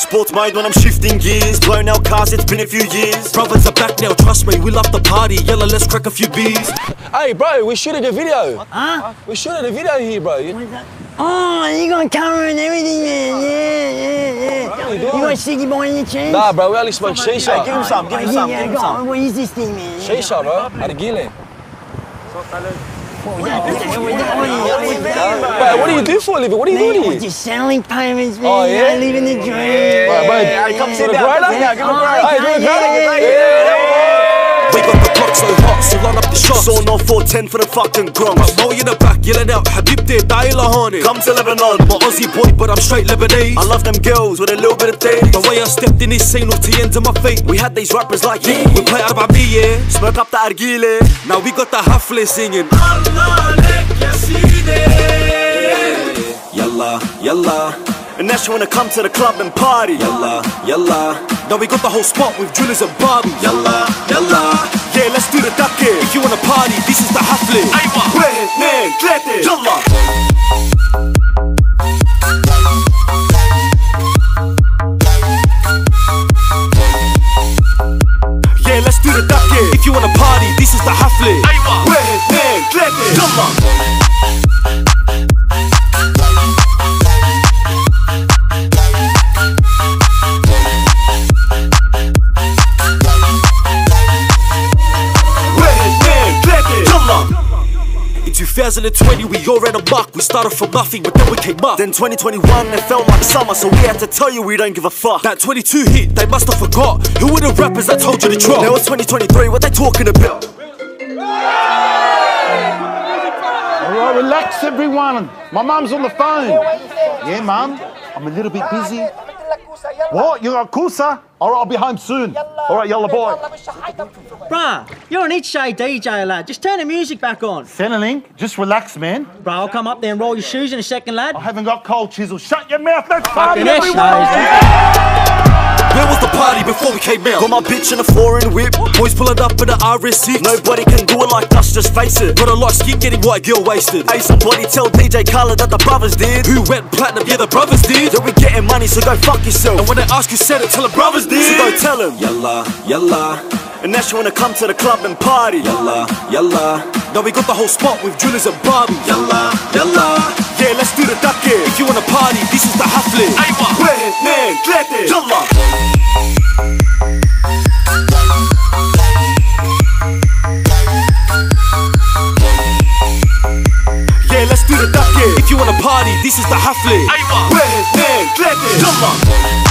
Sports mode when I'm shifting gears. Blown out cars, it's been a few years. Brothers are back now, trust me, we love the party. Yalla, let's crack a few beers. Hey, bro, we're shooting a video. Huh? We're shooting a video here, bro. You- Oh, you got camera and everything, man. Yeah, yeah, yeah. you You, doing? got ciggy boy any chance? Nah, bro, we only smoke Hey, shisha. give him some, give him some, yeah, give him some. on. What is this thing, man? Shisha, bro. Out of Gillen. Bro, Bro, what do you do for a living? What are you doing with here? your selling payments, oh, man. Oh, yeah? Living the dream. Bro, bro, Hey, come sit down, come sit down, give him a Oh, grinder. Do it, yeah, grinder. We got the block so hot, so line up the shots. Saw no 410 for the fucking Gronks. Mo in the back, yelling out, Habibti, Daila Hane. Come to Lebanon. My Aussie boy, but I'm straight Lebanese. I love them girls with a little bit of taste. The way I stepped in this scene, off the ends of my feet. We had these rappers like We yeah. play Arba yeah. Smoke up the Argile. Now we got the Hafle singing. Yalla, yalla. And that's when I come to the club and party. Yalla, yalla. Now we got the whole spot with drillers and Barbie. Yalla, yalla. Yeah, let's do the ducky. If you wanna party, this is the Hafle. Wait, man, klete. Yalla. Yeah, let's do the ducky. If you wanna party, this is the Hafle. Wait, 2020, we all ran amok. We started from nothing, but then we came up. Then 2021, it felt like summer, so we had to tell you we don't give a fuck. That 22 hit, they must have forgot. Who were the rappers that told you to drop? Now it's 2023, what they talking about? All right, relax, everyone. My mum's on the phone. Yeah, mum. I'm a little bit busy. What? You got Kusa? All right, I'll be home soon. All right, yalla boy. Bruh, you're an itchy DJ, lad. Just turn the music back on. Centrelink, just relax, man. Bruh, I'll come up there and roll your shoes in a second, lad. I haven't got cold chisel. Shut your mouth. Let's party, Fucking everyone. Where was the party before we came out? Got my bitch in a foreign whip. Boys pulling up in the RS6. Nobody can do it like us, just face it. Got a lot of skin getting white girl wasted. Hey, somebody tell DJ Khaled that the brothers did. Who went platinum? Yeah, the brothers did. Yeah, we getting money, so go fuck yourself. And when they ask you, said it, tell the brothers did. So go tell them. Yalla, yalla. And that's when I come to the club and party. Yalla, yalla. Now we got the whole spot with drillers and Barbie. Yalla, yalla. Yeah, wanna party, this is the Hafle. Wait, man, klete. Yalla.